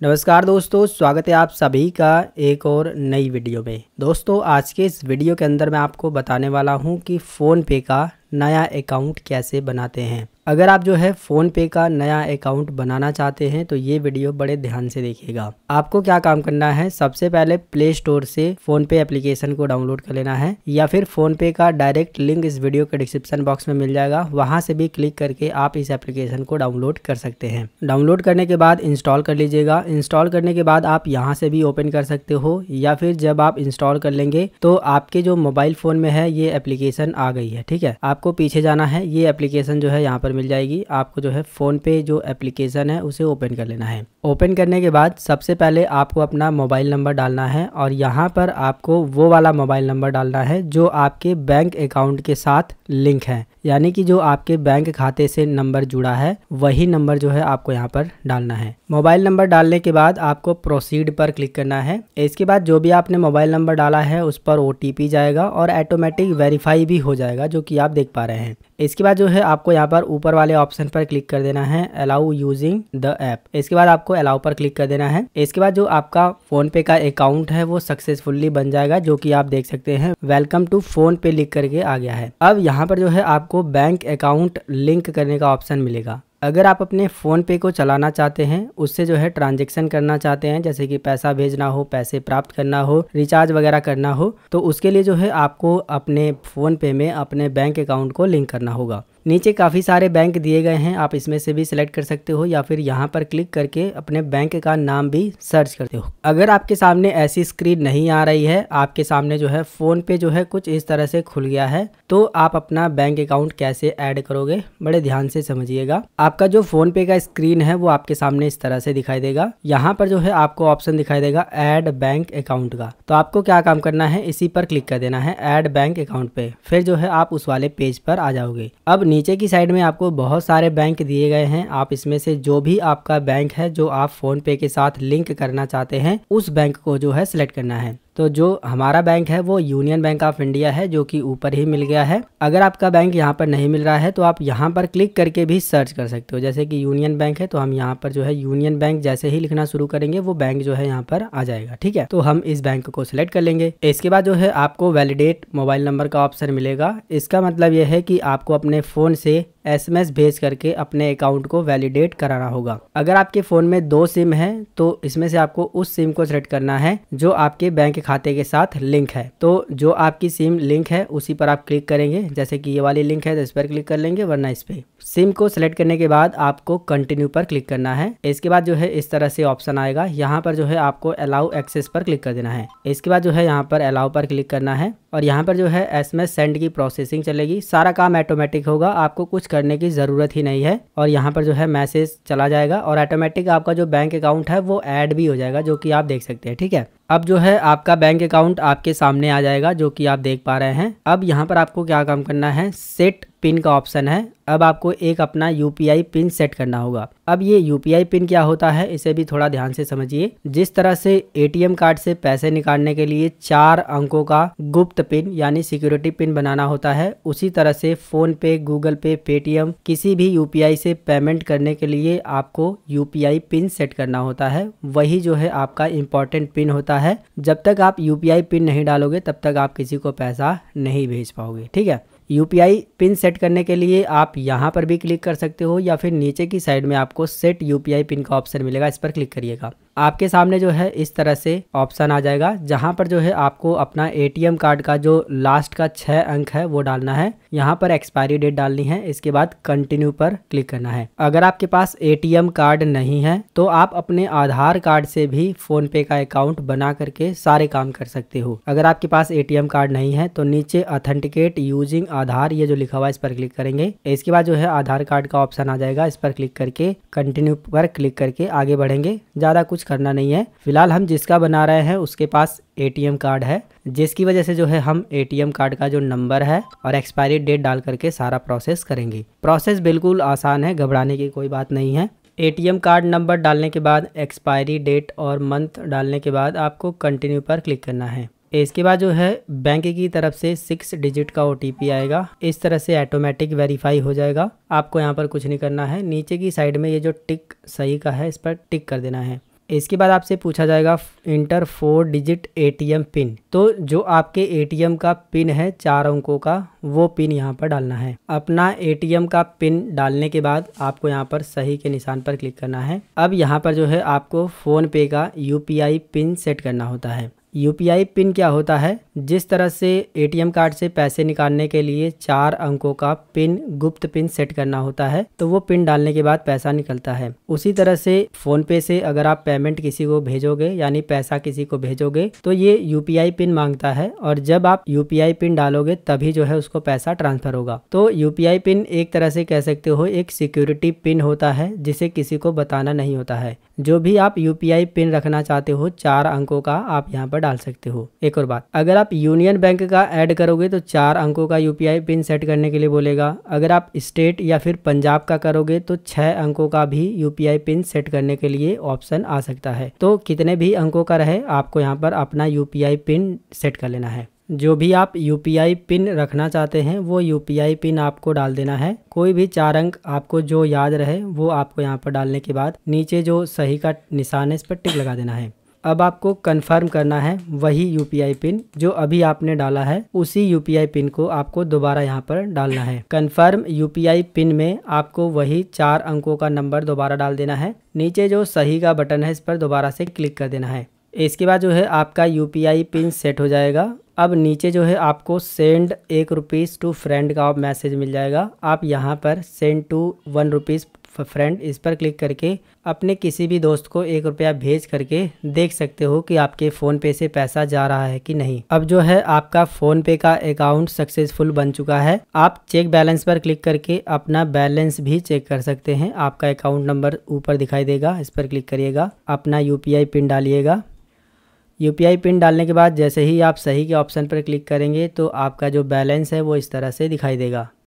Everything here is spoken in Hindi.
नमस्कार दोस्तों, स्वागत है आप सभी का एक और नई वीडियो में। दोस्तों, आज के इस वीडियो के अंदर मैं आपको बताने वाला हूँ कि फ़ोन पे का नया अकाउंट कैसे बनाते हैं? अगर आप जो है फ़ोन पे का नया अकाउंट बनाना चाहते हैं तो ये वीडियो बड़े ध्यान से देखिएगा। आपको क्या काम करना है? सबसे पहले प्ले स्टोर से फ़ोन पे एप्लीकेशन को डाउनलोड कर लेना है, या फिर फ़ोन पे का डायरेक्ट लिंक इस वीडियो के डिस्क्रिप्शन बॉक्स में मिल जाएगा। वहाँ से भी क्लिक करके आप इस एप्लीकेशन को डाउनलोड कर सकते हैं। डाउनलोड करने के बाद इंस्टॉल कर लीजिएगा। इंस्टॉल करने के बाद आप यहाँ से भी ओपन कर सकते हो, या फिर जब आप इंस्टॉल कर लेंगे तो आपके जो मोबाइल फ़ोन में है, ये एप्लीकेशन आ गई है, ठीक है? आपको पीछे जाना है, ये एप्लीकेशन जो है यहाँ पर मिल जाएगी। आपको जो है फ़ोन पे जो एप्लीकेशन है, उसे ओपन कर लेना है। ओपन करने के बाद सबसे पहले आपको अपना मोबाइल नंबर डालना है और यहाँ पर आपको वो वाला मोबाइल नंबर डालना है जो आपके बैंक अकाउंट के साथ लिंक है। यानी कि जो आपके बैंक खाते से नंबर जुड़ा है, वही नंबर जो है आपको यहाँ पर डालना है। मोबाइल नंबर डालने के बाद आपको प्रोसीड पर क्लिक करना है। इसके बाद जो भी आपने मोबाइल नंबर डाला है, उस पर ओटीपी जाएगा और ऑटोमेटिक वेरीफाई भी हो जाएगा, जो कि आप देख पा रहे हैं। इसके बाद जो है, आपको यहाँ पर ऊपर वाले ऑप्शन पर क्लिक कर देना है अलाउ यूजिंग द ऐप इसके बाद आपको अलाउ पर क्लिक कर देना है। इसके बाद जो आपका फ़ोन पे का अकाउंट है, वो सक्सेसफुली बन जाएगा, जो कि आप देख सकते हैं। वेलकम टू फ़ोन पे लिख करके आ गया है। अब यहाँ पर जो है, आपको बैंक अकाउंट लिंक करने का ऑप्शन मिलेगा। अगर आप अपने फ़ोन पे को चलाना चाहते हैं, उससे जो है ट्रांजेक्शन करना चाहते हैं, जैसे कि पैसा भेजना हो, पैसे प्राप्त करना हो, रिचार्ज वगैरह करना हो तो उसके लिए जो है आपको अपने फ़ोन पे में अपने बैंक अकाउंट को लिंक करना होगा। नीचे काफ़ी सारे बैंक दिए गए हैं, आप इसमें से भी सिलेक्ट कर सकते हो या फिर यहाँ पर क्लिक करके अपने बैंक का नाम भी सर्च करते हो। अगर आपके सामने ऐसी स्क्रीन नहीं आ रही है, आपके सामने जो है फ़ोन पे जो है कुछ इस तरह से खुल गया है तो आप अपना बैंक अकाउंट कैसे ऐड करोगे, बड़े ध्यान से समझिएगा। आपका जो फ़ोन पे का स्क्रीन है, वो आपके सामने इस तरह से दिखाई देगा। यहाँ पर जो है आपको ऑप्शन दिखाई देगा एड बैंक अकाउंट का। तो आपको क्या काम करना है, इसी पर क्लिक कर देना है एड बैंक अकाउंट पे। फिर जो है आप उस वाले पेज पर आ जाओगे। अब नीचे की साइड में आपको बहुत सारे बैंक दिए गए हैं। आप इसमें से जो भी आपका बैंक है, जो आप फ़ोन पे के साथ लिंक करना चाहते हैं, उस बैंक को जो है सिलेक्ट करना है। तो जो हमारा बैंक है वो यूनियन बैंक ऑफ़ इंडिया है, जो कि ऊपर ही मिल गया है। अगर आपका बैंक यहाँ पर नहीं मिल रहा है तो आप यहाँ पर क्लिक करके भी सर्च कर सकते हो। जैसे कि यूनियन बैंक है तो हम यहाँ पर जो है यूनियन बैंक जैसे ही लिखना शुरू करेंगे, वो बैंक जो है यहाँ पर आ जाएगा, ठीक है? तो हम इस बैंक को सिलेक्ट कर लेंगे। इसके बाद जो है आपको वैलिडेट मोबाइल नंबर का ऑप्शन मिलेगा। इसका मतलब यह है कि आपको अपने फ़ोन से एसएमएस भेज करके अपने अकाउंट को वैलिडेट कराना होगा। अगर आपके फ़ोन में दो सिम है तो इसमें से आपको उस सिम को सेलेक्ट करना है, जो आपके बैंक खाते के साथ लिंक है। तो जो आपकी सिम लिंक है, उसी पर आप क्लिक करेंगे। जैसे कि ये वाली लिंक है तो इस पर क्लिक कर लेंगे, वरना इस पर सिम को सिलेक्ट करने के बाद आपको कंटिन्यू पर क्लिक करना है। इसके बाद जो है, इस तरह से ऑप्शन आएगा। यहाँ पर जो है, आपको अलाउ एक्सेस पर क्लिक कर देना है। इसके बाद जो है, यहाँ पर अलाउ पर क्लिक करना है। और यहाँ पर जो है एस एस सेंड की प्रोसेसिंग चलेगी। सारा काम ऑटोमेटिक होगा। आपको कुछ करने की ज़रूरत ही नहीं है। और यहाँ पर जो है मैसेज चला जाएगा। और ऑटोमेटिक आपका जो बैंक अकाउंट है, वो ऐड भी हो जाएगा, जो कि आप देख सकते हैं। ठीक है? अब जो है आपका बैंक अकाउंट आपके सामने आ जाएगा, जो कि आप देख पा रहे हैं। अब यहाँ पर आपको क्या काम करना है? सेट पिन का ऑप्शन है। अब आपको एक अपना यूपीआई पिन सेट करना होगा। अब ये यूपीआई पिन क्या होता है, इसे भी थोड़ा ध्यान से समझिए। जिस तरह से एटीएम कार्ड से पैसे निकालने के लिए चार अंकों का गुप्त पिन, यानी सिक्योरिटी पिन बनाना होता है, उसी तरह से फ़ोन पे, गूगल पे पेटीएम किसी भी यूपीआई से पेमेंट करने के लिए आपको यूपीआई पिन सेट करना होता है। वही जो है आपका इम्पोर्टेंट पिन होता है। जब तक आप यूपीआई पिन नहीं डालोगे, तब तक आप किसी को पैसा नहीं भेज पाओगे। ठीक है? यूपीआई पिन सेट करने के लिए आप यहाँ पर भी क्लिक कर सकते हो या फिर नीचे की साइड में आपको सेट यूपीआई पिन का ऑप्शन मिलेगा, इस पर क्लिक करिएगा। आपके सामने जो है इस तरह से ऑप्शन आ जाएगा, जहाँ पर जो है आपको अपना एटीएम कार्ड का जो लास्ट का छह अंक है, वो डालना है। यहाँ पर एक्सपायरी डेट डालनी है, इसके बाद कंटिन्यू पर क्लिक करना है। अगर आपके पास एटीएम कार्ड नहीं है तो आप अपने आधार कार्ड से भी फ़ोन पे का अकाउंट बना करके सारे काम कर सकते हो। अगर आपके पास एटीएम कार्ड नहीं है तो नीचे अथेंटिकेट यूजिंग आधार, ये जो लिखा हुआ है, इस पर क्लिक करेंगे। इसके बाद जो है आधार कार्ड का ऑप्शन आ जाएगा, इस पर क्लिक करके कंटिन्यू पर क्लिक करके आगे बढ़ेंगे। ज़्यादा कुछ करना नहीं है। फ़िलहाल हम जिसका बना रहे हैं, उसके पास एटीएम कार्ड है, जिसकी वजह से जो है हम एटीएम कार्ड का जो नंबर है और एक्सपायरी डेट डाल करके सारा प्रोसेस करेंगे। प्रोसेस बिल्कुल आसान है, घबराने की कोई बात नहीं है। एटीएम कार्ड नंबर डालने के बाद एक्सपायरी डेट और मंथ डालने के बाद आपको कंटिन्यू पर क्लिक करना है। इसके बाद जो है बैंक की तरफ़ से सिक्स डिजिट का ओटीपी आएगा। इस तरह से ऑटोमेटिक वेरीफाई हो जाएगा। आपको यहाँ पर कुछ नहीं करना है। नीचे की साइड में ये जो टिक सही का है, इस पर टिक कर देना है। इसके बाद आपसे पूछा जाएगा, enter four digit ATM pin. तो जो आपके एटीएम का पिन है, चार अंकों का, वो पिन यहाँ पर डालना है। अपना एटीएम का पिन डालने के बाद आपको यहाँ पर सही के निशान पर क्लिक करना है। अब यहाँ पर जो है आपको फ़ोन पे का यूपीआई पिन सेट करना होता है। यूपीआई पिन क्या होता है? जिस तरह से एटीएम कार्ड से पैसे निकालने के लिए चार अंकों का पिन, गुप्त पिन सेट करना होता है तो वो पिन डालने के बाद पैसा निकलता है। उसी तरह से फ़ोन पे से अगर आप पेमेंट किसी को भेजोगे, यानी पैसा किसी को भेजोगे तो ये यूपीआई पिन माँगता है और जब आप यूपीआई पिन डालोगे, तभी जो है उसको पैसा ट्रांसफ़र होगा। तो यूपीआई पिन एक तरह से कह सकते हो, एक सिक्योरिटी पिन होता है, जिसे किसी को बताना नहीं होता है। जो भी आप यूपीआई पिन रखना चाहते हो, चार अंकों का आप यहाँ पर डाल सकते हो। एक और बात, अगर आप यूनियन बैंक का ऐड करोगे तो चार अंकों का यूपीआई पिन सेट करने के लिए बोलेगा। अगर आप स्टेट या फिर पंजाब का करोगे तो छह अंकों का भी यूपीआई पिन सेट करने के लिए ऑप्शन आ सकता है। तो कितने भी अंकों का रहे, आपको यहाँ पर अपना यूपीआई पिन सेट कर लेना है। जो भी आप यूपीआई पिन रखना चाहते हैं, वो यूपीआई पिन आपको डाल देना है। कोई भी चार अंक आपको जो याद रहे, वो आपको यहाँ पर डालने के बाद नीचे जो सही का निशान है, इस पर टिक लगा देना है। अब आपको कंफर्म करना है वही यूपीआई पिन जो अभी आपने डाला है, उसी यूपीआई पिन को आपको दोबारा यहाँ पर डालना है। कंफर्म यूपीआई पिन में आपको वही चार अंकों का नंबर दोबारा डाल देना है। नीचे जो सही का बटन है, इस पर दोबारा से क्लिक कर देना है। इसके बाद जो है आपका यूपीआई पिन सेट हो जाएगा। अब नीचे जो है आपको सेंड एक रुपीज़ टू फ्रेंड का मैसेज मिल जाएगा। आप यहाँ पर send to one rupees friend इस पर क्लिक करके अपने किसी भी दोस्त को एक रुपया भेज करके देख सकते हो कि आपके फ़ोन पे से पैसा जा रहा है कि नहीं। अब जो है, आपका फ़ोन पे का अकाउंट सक्सेसफुल बन चुका है। आप चेक बैलेंस पर क्लिक करके अपना बैलेंस भी चेक कर सकते हैं। आपका अकाउंट नंबर ऊपर दिखाई देगा, इस पर क्लिक करिएगा, अपना यूपीआई पिन डालिएगा। यूपीआई पिन डालने के बाद जैसे ही आप सही के ऑप्शन पर क्लिक करेंगे तो आपका जो बैलेंस है वो इस तरह से दिखाई देगा।